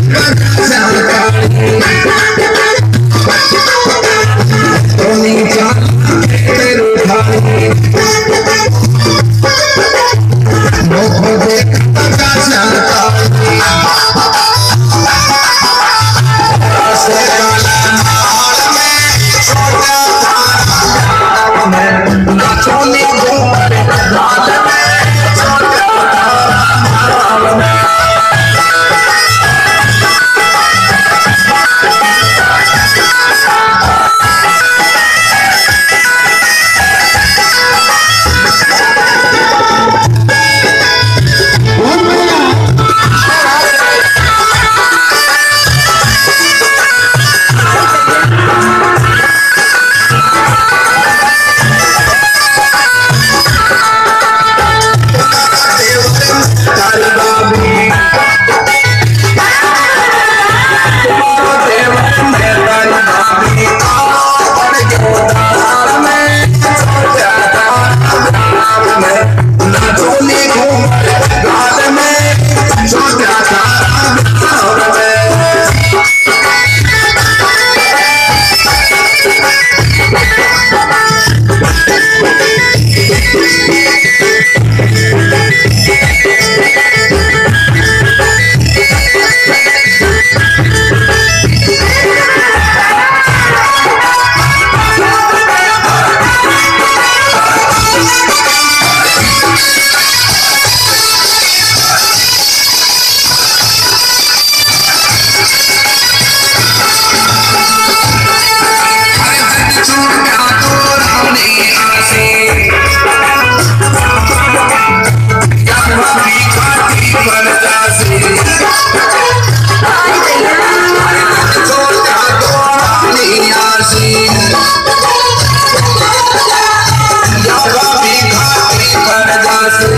Bye. más.